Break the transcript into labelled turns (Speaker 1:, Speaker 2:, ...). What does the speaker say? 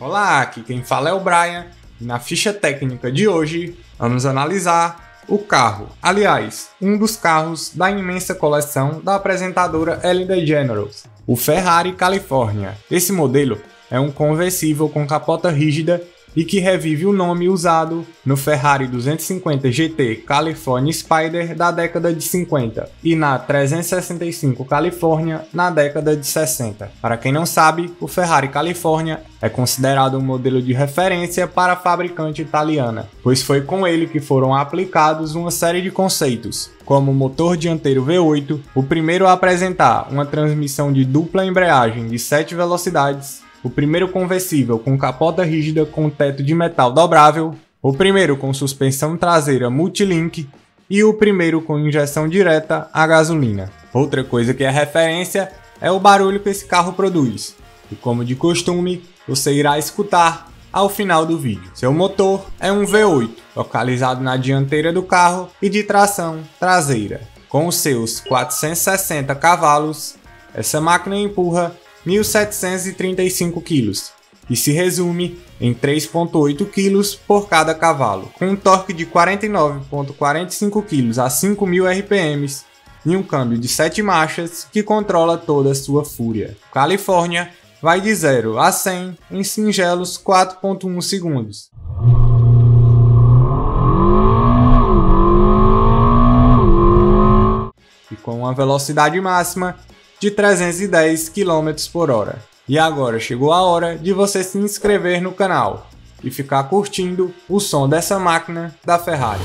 Speaker 1: Olá, aqui quem fala é o Brian e na ficha técnica de hoje vamos analisar o carro, aliás, um dos carros da imensa coleção da apresentadora Ellen DeGeneres, o Ferrari California. Esse modelo é um conversível com capota rígida e que revive o nome usado no Ferrari 250 GT California Spider da década de 50 e na 365 California na década de 60. Para quem não sabe, o Ferrari California é considerado um modelo de referência para a fabricante italiana, pois foi com ele que foram aplicados uma série de conceitos, como motor dianteiro V8, o primeiro a apresentar uma transmissão de dupla embreagem de 7 velocidades, o primeiro conversível com capota rígida com teto de metal dobrável, o primeiro com suspensão traseira multilink e o primeiro com injeção direta a gasolina. Outra coisa que é referência é o barulho que esse carro produz, e como de costume, você irá escutar ao final do vídeo. Seu motor é um V8, localizado na dianteira do carro e de tração traseira. Com seus 460 cavalos, essa máquina empurra 1.735 kg, e se resume em 3,8 kg por cada cavalo, com um torque de 49,45 kg a 5.000 RPM e um câmbio de 7 marchas que controla toda a sua fúria. Califórnia vai de 0 a 100 em singelos 4,1 segundos. E com uma velocidade máxima de 310 km por hora. E agora chegou a hora de você se inscrever no canal e ficar curtindo o som dessa máquina da Ferrari.